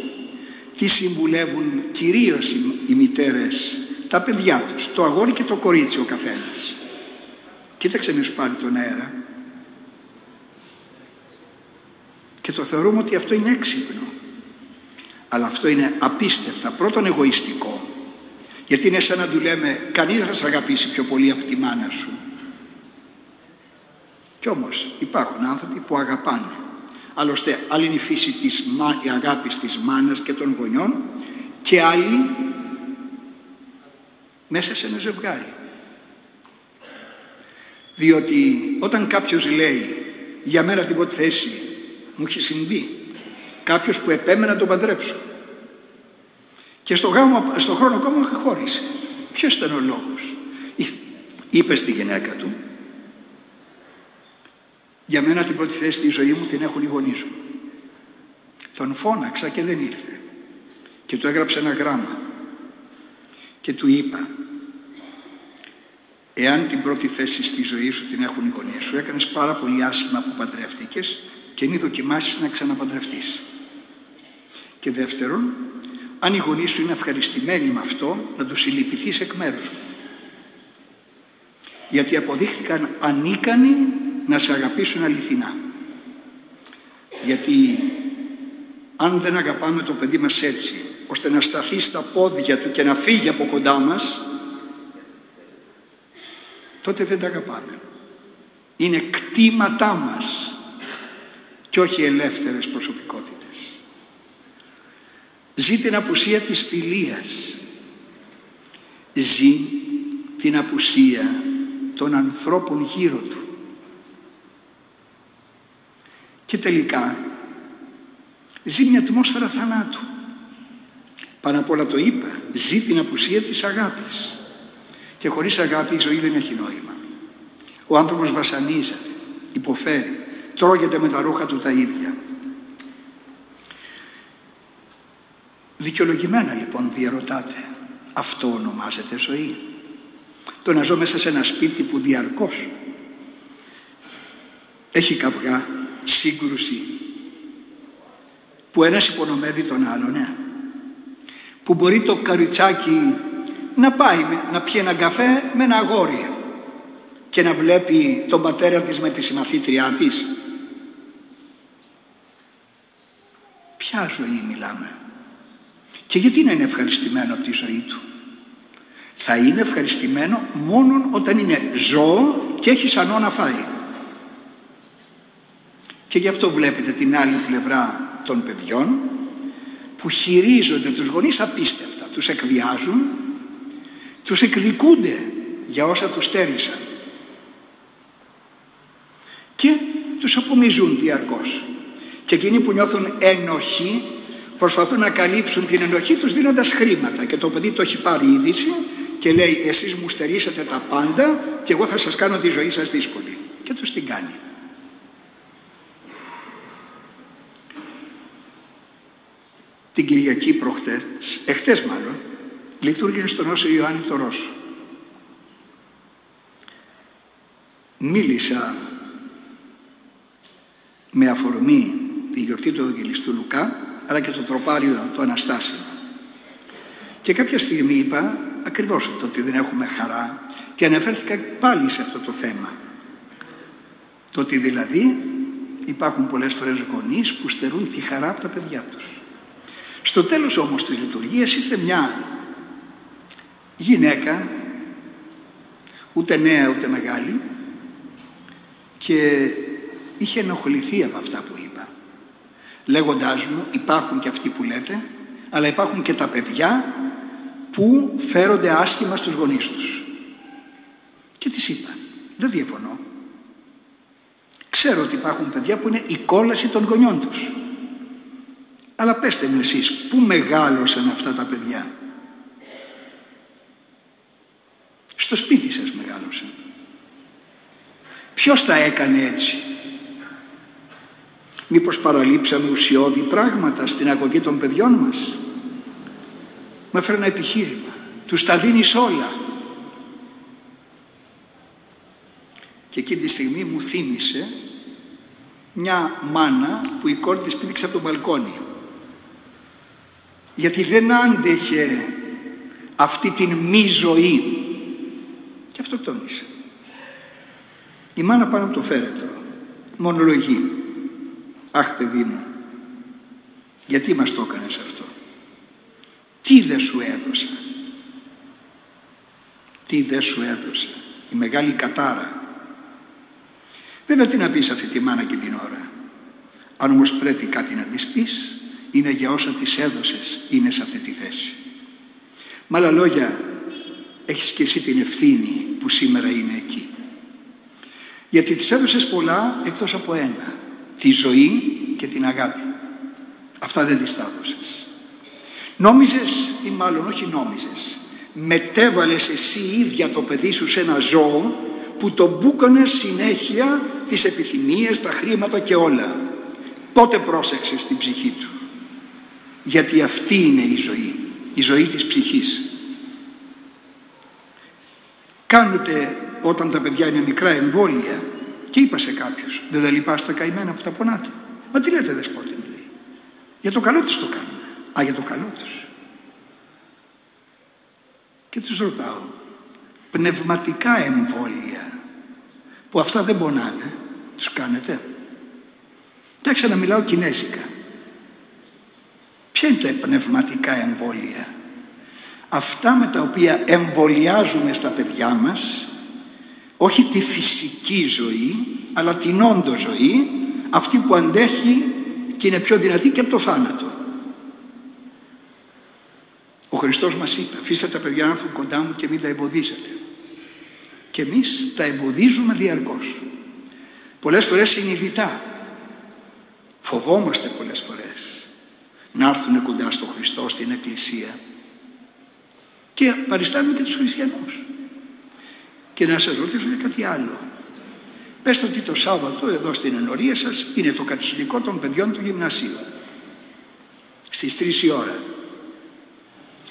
τι συμβουλεύουν κυρίως οι μητέρες τα παιδιά τους, το αγόρι και το κορίτσι ο καθένας. Κοίταξε να πάλι τον αέρα. Και το θεωρούμε ότι αυτό είναι έξυπνο. Αλλά αυτό είναι απίστευτα. Πρώτον εγωιστικό. Γιατί είναι σαν να του λέμε κανείς δεν θα σε αγαπήσει πιο πολύ από τη μάνα σου. Κι όμως υπάρχουν άνθρωποι που αγαπάνε. Άλλωστε άλλη είναι η φύση της η αγάπης της μάνας και των γονιών και άλλη μέσα σε ένα ζευγάρι. Διότι όταν κάποιος λέει για μένα την πρώτη θέση μου έχει συμβεί κάποιος που επέμενα να τον παντρέψω και στο, γάμο, στο χρόνο ακόμα μου χώρισε. Ποιος ήταν ο λόγος. Είπε στη γυναίκα του για μένα την πρώτη θέση στη ζωή μου την έχουν οι γονείς μου. Τον φώναξα και δεν ήρθε. Και του έγραψε ένα γράμμα. Και του είπα εάν την πρώτη θέση στη ζωή σου την έχουν οι γονείς σου έκανες πάρα πολύ άσχημα που παντρεύτηκες και μην δοκιμάσεις να ξαναπαντρευτείς. Και δεύτερον, αν οι γονείς σου είναι ευχαριστημένοι με αυτό, να τους συλληπιθείς εκ μέρους μου. Γιατί αποδείχθηκαν ανίκανοι να σε αγαπήσουν αληθινά. Γιατί αν δεν αγαπάμε το παιδί μας έτσι, ώστε να σταθεί στα πόδια του και να φύγει από κοντά μας, τότε δεν τα αγαπάμε. Είναι κτήματά μας και όχι ελεύθερες προσωπικότητες. Ζει την απουσία της φιλίας. Ζει την απουσία των ανθρώπων γύρω του. Και τελικά ζει μια ατμόσφαιρα θανάτου. Πάνω απ' όλα το είπα, ζει την απουσία της αγάπης. Και χωρίς αγάπη η ζωή δεν έχει νόημα. Ο άνθρωπος βασανίζεται, υποφέρει, τρώγεται με τα ρούχα του τα ίδια. Δικαιολογημένα λοιπόν διαρωτάτε, αυτό ονομάζεται ζωή. Το να ζω μέσα σε ένα σπίτι που διαρκώς έχει καυγά, σύγκρουση, που ένας υπονομεύει τον άλλον, ναι. που μπορεί το καριτσάκι να πάει να πιει ένα καφέ με ένα αγόρι και να βλέπει τον πατέρα της με τη συμμαθήτριά της. Ποια ζωή μιλάμε; Και γιατί να είναι ευχαριστημένο από τη ζωή του; Θα είναι ευχαριστημένο μόνο όταν είναι ζώο και έχει σανό να φάει. Και γι' αυτό βλέπετε την άλλη πλευρά των παιδιών που χειρίζονται τους γονείς απίστευτα. Τους εκβιάζουν, τους εκδικούνται για όσα τους στέρισαν και τους απομυζούν διαρκώς. Και εκείνοι που νιώθουν ενοχή προσπαθούν να καλύψουν την ενοχή τους δίνοντας χρήματα και το παιδί το έχει πάρει είδηση και λέει εσείς μου στερήσατε τα πάντα και εγώ θα σας κάνω τη ζωή σας δύσκολη και τους την κάνει. Την Κυριακή προχτές, εχθές μάλλον, λειτουργήσε στον Όσο Ιωάννη το Ρώσο. Μίλησα με αφορμή τη γιορτή του Ευαγγελιστού Λουκά αλλά και το τροπάριο του Αναστάσιου. Και κάποια στιγμή είπα ακριβώς το ότι δεν έχουμε χαρά και αναφέρθηκα πάλι σε αυτό το θέμα. Το ότι δηλαδή υπάρχουν πολλές φορές γονείς που στερούν τη χαρά από τα παιδιά τους. Στο τέλος όμως της λειτουργίας ήρθε μια γυναίκα ούτε νέα ούτε μεγάλη και είχε ενοχληθεί από αυτά που είπα λέγοντάς μου υπάρχουν και αυτοί που λέτε αλλά υπάρχουν και τα παιδιά που φέρονται άσχημα στους γονείς τους. Και τις είπα, δεν διαφωνώ. Ξέρω ότι υπάρχουν παιδιά που είναι η κόλαση των γονιών τους. Αλλά πέστε μου εσείς, πού μεγάλωσαν αυτά τα παιδιά; Στο σπίτι σας μεγάλωσαν. Ποιος τα έκανε έτσι; Μήπως παραλείψαμε ουσιώδη πράγματα στην αγωγή των παιδιών μας; Μου έφερε ένα επιχείρημα. Τους τα δίνεις όλα. Και εκείνη τη στιγμή μου θύμισε μια μάνα που η κόρη της πήδηξε από τον μπαλκόνι. Γιατί δεν άντεχε αυτή την μη ζωή. Και αυτοκτόνησε. Η μάνα πάνω από το φέρετρο. Μονολογεί. Αχ παιδί μου. Γιατί μας το έκανες αυτό; Τι δεν σου έδωσα; Τι δεν σου έδωσα; Η μεγάλη κατάρα. Βέβαια τι να πεις αυτή τη μάνα και την ώρα; Αν όμως πρέπει κάτι να της πεις είναι για όσα της έδωσες είναι σε αυτή τη θέση. Με άλλα λόγια έχεις και εσύ την ευθύνη που σήμερα είναι εκεί. Γιατί της έδωσες πολλά εκτός από ένα. Τη ζωή και την αγάπη. Αυτά δεν τις τα έδωσες. Νόμιζες ή μάλλον όχι νόμιζες. Μετέβαλες εσύ ίδια το παιδί σου σε ένα ζώο που τον μπούκανε συνέχεια τις επιθυμίες, τα χρήματα και όλα. Πότε πρόσεξες την ψυχή του; Γιατί αυτή είναι η ζωή. Η ζωή της ψυχής. Κάνετε όταν τα παιδιά είναι μικρά εμβόλια και είπα σε κάποιους δεν τα λυπάσαι τα καημένα που τα πονάτε. Μα τι λέτε δεσπότη μου λέει. Για το καλό τους το κάνουν. Α για το καλό τους. Και τους ρωτάω πνευματικά εμβόλια που αυτά δεν πονάνε τους κάνετε; Εντάξει να μιλάω κινέζικα. Ποια είναι τα πνευματικά εμβόλια; Αυτά με τα οποία εμβολιάζουμε στα παιδιά μας όχι τη φυσική ζωή αλλά την όντω ζωή αυτή που αντέχει και είναι πιο δυνατή και από το θάνατο. Ο Χριστός μας είπε αφήστε τα παιδιά να έρθουν κοντά μου και μην τα εμποδίζετε. Και εμείς τα εμποδίζουμε διαρκώς. Πολλές φορές συνειδητά. Φοβόμαστε πολλές φορές να έρθουν κοντά στο Χριστό, στην Εκκλησία. Και παριστάνουμε και τους χριστιανούς. Και να σας ρωτήσω για κάτι άλλο. Πεςτε ότι το Σάββατο εδώ στην ενορία σας είναι το κατηχητικό των παιδιών του γυμνασίου. Στις 3 η ώρα.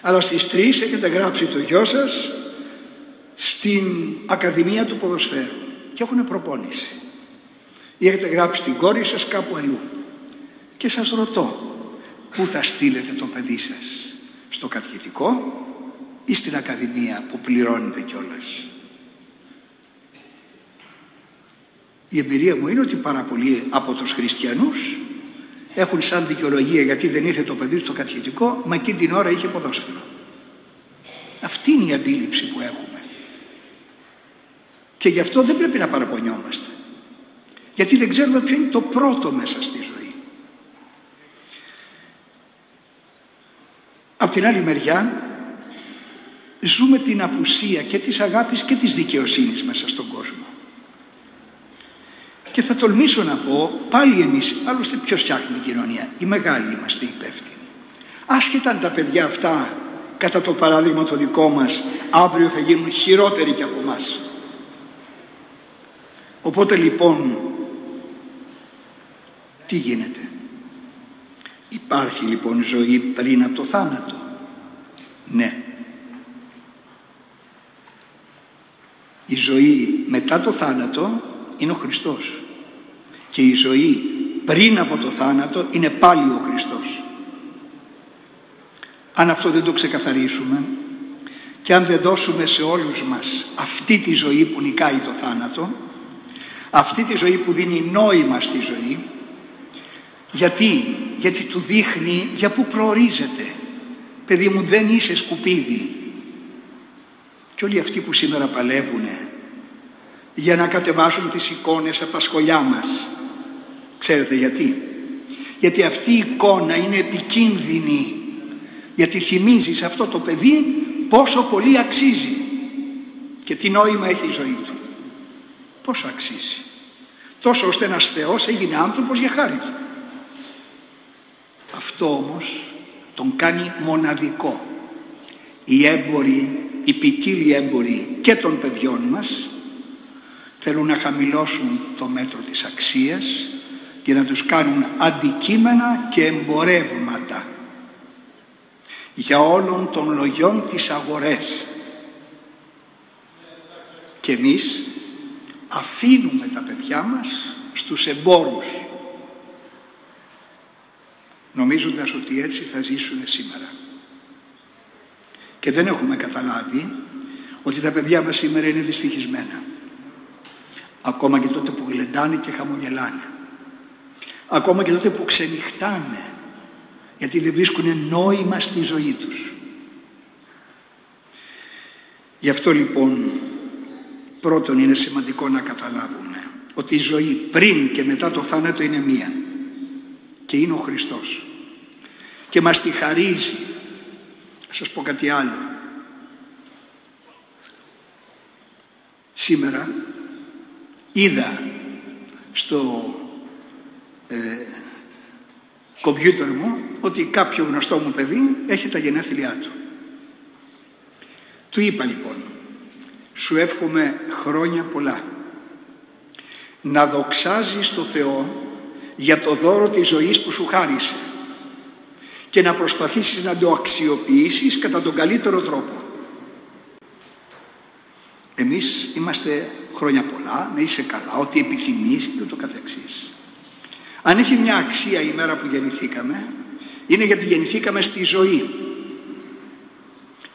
Αλλά στις 3 έχετε γράψει το γιο σας στην Ακαδημία του Ποδοσφαίρου και έχουν προπόνηση. Ή έχετε γράψει την κόρη σας κάπου αλλού. Και σας ρωτώ, πού θα στείλετε το παιδί σας, στο κατηχητικό ή στην Ακαδημία που πληρώνετε κιόλας; Η εμπειρία μου είναι ότι πάρα πολλοί από τους χριστιανούς έχουν σαν δικαιολογία γιατί δεν ήρθε το παιδί στο κατηχητικό μα εκείνη την ώρα είχε ποδόσφαιρο. Αυτή είναι η αντίληψη που έχουμε. Και γι' αυτό δεν πρέπει να παραπονιόμαστε. Γιατί δεν ξέρουμε ποιο είναι το πρώτο μέσα στη ζωή. Απ' την άλλη μεριά ζούμε την απουσία και της αγάπης και της δικαιοσύνης μέσα στον κόσμο. Και θα τολμήσω να πω πάλι εμείς, άλλωστε ποιος φτιάχνει την κοινωνία, οι μεγάλοι είμαστε υπεύθυνοι. Άσχετα αν τα παιδιά αυτά κατά το παράδειγμα το δικό μας αύριο θα γίνουν χειρότεροι και από μας. Οπότε λοιπόν τι γίνεται; Υπάρχει λοιπόν ζωή πριν από το θάνατο. Ναι. Η ζωή μετά το θάνατο είναι ο Χριστός και η ζωή πριν από το θάνατο είναι πάλι ο Χριστός. Αν αυτό δεν το ξεκαθαρίσουμε και αν δεν δώσουμε σε όλους μας αυτή τη ζωή που νικάει το θάνατο, αυτή τη ζωή που δίνει νόημα στη ζωή, γιατί, γιατί του δείχνει για πού προορίζεται. Παιδί μου δεν είσαι σκουπίδι. Και όλοι αυτοί που σήμερα παλεύουν για να κατεβάσουν τις εικόνες από τα σχολιά μας Ξέρετε γιατί; Γιατί αυτή η εικόνα είναι επικίνδυνη. Γιατί θυμίζεις σε αυτό το παιδί πόσο πολύ αξίζει και τι νόημα έχει η ζωή του. Πόσο αξίζει. Τόσο ώστε ένας Θεός έγινε άνθρωπος για χάρη του. Αυτό όμως τον κάνει μοναδικό. Οι έμποροι, οι ποικίλοι έμποροι και των παιδιών μας θέλουν να χαμηλώσουν το μέτρο της αξίας και να τους κάνουν αντικείμενα και εμπορεύματα για όλων των λογιών της αγορές. Και εμείς αφήνουμε τα παιδιά μας στους εμπόρους νομίζοντας ότι έτσι θα ζήσουν σήμερα. Και δεν έχουμε καταλάβει ότι τα παιδιά μας σήμερα είναι δυστυχισμένα. Ακόμα και τότε που γλεντάνε και χαμογελάνε. Ακόμα και τότε που ξενυχτάνε γιατί δεν βρίσκουν νόημα στη ζωή τους. Γι' αυτό λοιπόν πρώτον είναι σημαντικό να καταλάβουμε ότι η ζωή πριν και μετά το θάνατο είναι μία και είναι ο Χριστός και μας τη χαρίζει. Θα σας πω κάτι άλλο. Σήμερα είδα στο ε, κομπιούτερ μου ότι κάποιο γνωστό μου παιδί έχει τα γενέθλιά του. Του είπα λοιπόν, σου εύχομαι χρόνια πολλά να δοξάζεις το Θεό για το δώρο της ζωής που σου χάρισε και να προσπαθήσεις να το αξιοποιήσεις κατά τον καλύτερο τρόπο. Εμείς είμαστε χρόνια πολλά, να είσαι καλά, ό,τι επιθυμείς και το καθεξής. Αν έχει μια αξία η μέρα που γεννηθήκαμε, είναι γιατί γεννηθήκαμε στη ζωή.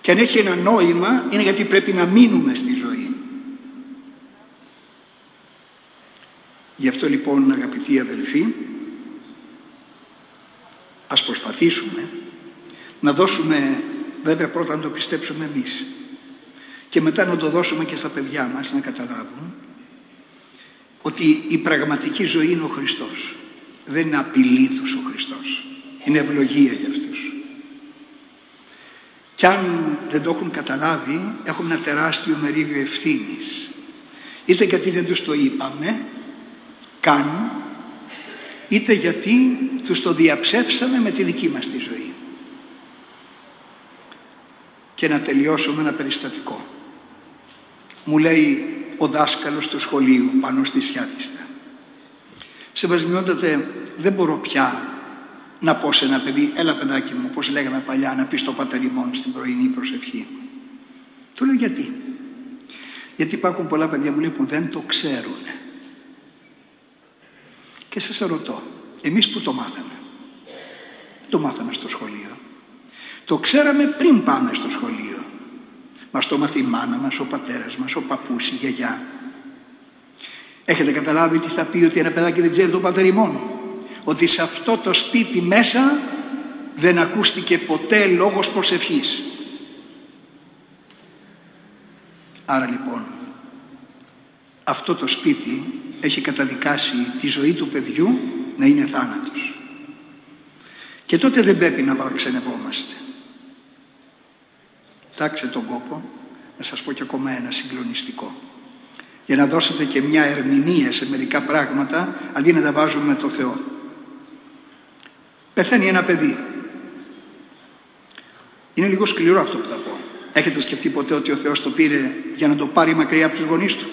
Και αν έχει ένα νόημα, είναι γιατί πρέπει να μείνουμε στη ζωή. Γι' αυτό λοιπόν αγαπητοί αδελφοί, ας προσπαθήσουμε να δώσουμε, βέβαια πρώτα να το πιστέψουμε εμείς και μετά να το δώσουμε και στα παιδιά μας να καταλάβουν ότι η πραγματική ζωή είναι ο Χριστός. Δεν είναι απειλή τους ο Χριστός. Είναι ευλογία για αυτούς. Κι αν δεν το έχουν καταλάβει, έχουμε ένα τεράστιο μερίδιο ευθύνης. Είτε γιατί δεν τους το είπαμε, καν, είτε γιατί τους το διαψεύσαμε με τη δική μας τη ζωή. Και να τελειώσουμε ένα περιστατικό. Μου λέει ο δάσκαλος του σχολείου πάνω στη Σιάτιστα. Σεβασμιότατε, δεν μπορώ πια να πω σε ένα παιδί, έλα παιδάκι μου, όπως λέγαμε παλιά, να πεις στο πατερημόν στην πρωινή προσευχή. Του λέω γιατί. Γιατί υπάρχουν πολλά παιδιά μου λέει που δεν το ξέρουν. Και σας ρωτώ, εμείς που το μάθαμε. Το μάθαμε στο σχολείο. Το ξέραμε πριν πάμε στο σχολείο. Μας το μάθει η μάνα μας, ο πατέρας μας, ο παππούς, η γιαγιά. Έχετε καταλάβει τι θα πει ότι ένα παιδάκι δεν ξέρει τον πατερημόν. Ότι σε αυτό το σπίτι μέσα δεν ακούστηκε ποτέ λόγος προσευχής. Άρα λοιπόν αυτό το σπίτι έχει καταδικάσει τη ζωή του παιδιού να είναι θάνατος. Και τότε δεν πρέπει να παραξενευόμαστε. Τάξε τον κόπο να σας πω και ακόμα ένα συγκλονιστικό για να δώσετε και μια ερμηνεία σε μερικά πράγματα αντί να τα βάζουμε με το Θεό. Πεθαίνει ένα παιδί. Είναι λίγο σκληρό αυτό που θα πω. Έχετε σκεφτεί ποτέ ότι ο Θεός το πήρε για να το πάρει μακριά από τους γονείς του;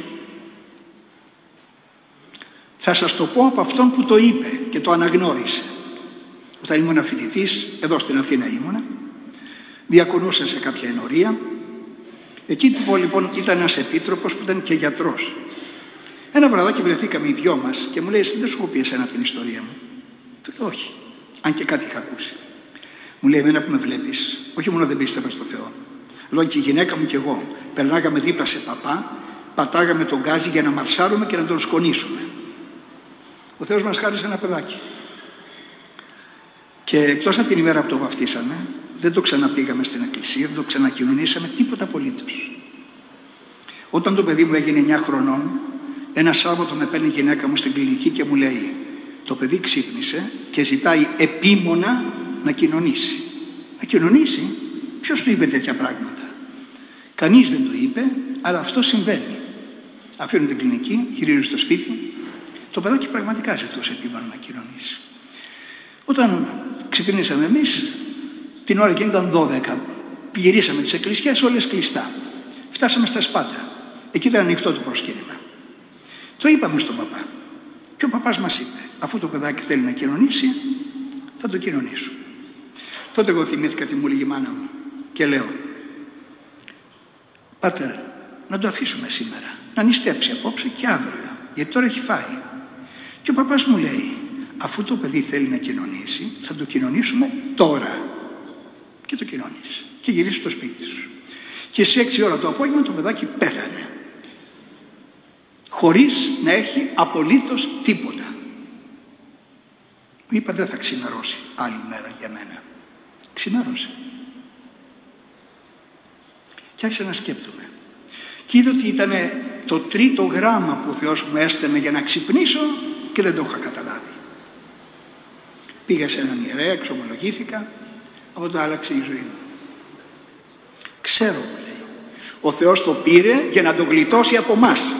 Θα σας το πω από αυτόν που το είπε και το αναγνώρισε. Όταν ήμουν φοιτητής, εδώ στην Αθήνα ήμουνα, διακονούσα σε κάποια ενορία. Εκεί λοιπόν ήταν ένας επίτροπος που ήταν και γιατρός. Ένα βραδάκι βρεθήκαμε οι δυο μας και μου λέει δεν σου έχω πει εσένα την ιστορία μου. Του λέω όχι, αν και κάτι είχα ακούσει. Μου λέει εμένα που με βλέπεις, όχι μόνο δεν πίστευα στο Θεό. Λέω και η γυναίκα μου και εγώ περνάγαμε δίπλα σε παπά, πατάγαμε τον γκάζι για να μαρσάρουμε και να τον σκονίσουμε. Ο Θεός μας χάρισε ένα παιδάκι. Και εκτός από την ημέρα που το βαφτίσαμε, δεν το ξαναπήγαμε στην εκκλησία, δεν το ξανακοινωνήσαμε, τίποτα απολύτως. Όταν το παιδί μου έγινε 9 χρονών, ένα Σάββατο με παίρνει η γυναίκα μου στην κλινική και μου λέει το παιδί ξύπνησε και ζητάει επίμονα να κοινωνήσει. Να κοινωνήσει; Ποιος του είπε τέτοια πράγματα; Κανείς δεν το είπε, αλλά αυτό συμβαίνει. Αφήνουν την κλινική, γυρίζουν στο σπίτι. Το παιδάκι πραγματικά ζητούσε επίμονο να κοινωνήσει. Όταν ξυπνήσαμε εμείς, την ώρα εκείνη ήταν 12. Γυρίσαμε τις εκκλησιές όλες κλειστά. Φτάσαμε στα Σπάτα. Εκεί ήταν ανοιχτό το προσκύνημα. Το είπαμε στον παπά. Και ο παπάς μας είπε, αφού το παιδάκι θέλει να κοινωνήσει, θα το κοινωνήσω. Τότε εγώ θυμήθηκα τι μου λέγει η μάνα μου και λέω, Πάτερ, να το αφήσουμε σήμερα, να νηστέψει απόψε και αύριο, γιατί τώρα έχει φάει. Και ο παπάς μου λέει, αφού το παιδί θέλει να κοινωνήσει, θα το κοινωνήσουμε τώρα. Και το κοινώνεις. Και γυρίσεις στο σπίτι σου. Και σε έξι ώρα το απόγευμα το παιδάκι πέθανε. Χωρίς να έχει απολύτως τίποτα. Μου είπα δεν θα ξημερώσει άλλη μέρα για μένα. Ξημέρωσε. Και άρχισα να σκέπτομαι. Και είδε ότι ήταν το τρίτο γράμμα που ο Θεός μου έστελνε για να ξυπνήσω και δεν το είχα καταλάβει. Πήγα σε έναν ιερέα, εξομολογήθηκα, από το άλλαξε η ζωή μου. Ξέρω μου λέει, ο Θεός το πήρε για να το γλιτώσει από μας.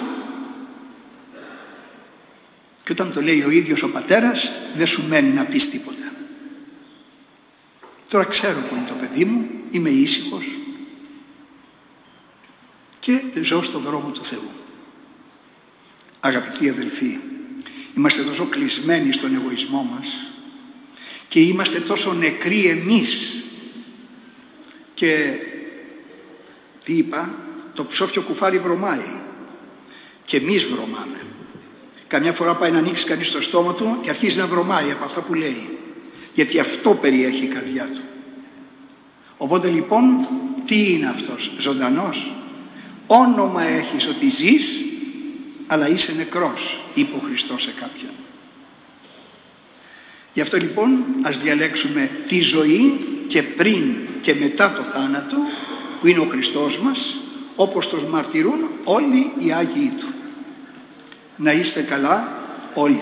Και όταν το λέει ο ίδιος ο πατέρας δεν σου μένει να πεις τίποτα. Τώρα ξέρω που είναι το παιδί μου, είμαι ήσυχος και ζω στον δρόμο του Θεού. Αγαπητοί αδελφοί, είμαστε τόσο κλεισμένοι στον εγωισμό μας και είμαστε τόσο νεκροί εμείς και τι είπα, το ψόφιο κουφάρι βρωμάει και εμείς βρωμάμε. Καμιά φορά πάει να ανοίξει κανείς το στόμα του και αρχίζει να βρωμάει από αυτά που λέει. Γιατί αυτό περιέχει η καρδιά του. Οπότε λοιπόν τι είναι αυτός ζωντανός; Όνομα έχεις ότι ζεις αλλά είσαι νεκρός είπε ο Χριστός σε κάποιον. Γι' αυτό λοιπόν ας διαλέξουμε τη ζωή και πριν και μετά το θάνατο που είναι ο Χριστός μας όπως το μαρτυρούν όλοι οι Άγιοι Του. Να είστε καλά όλοι.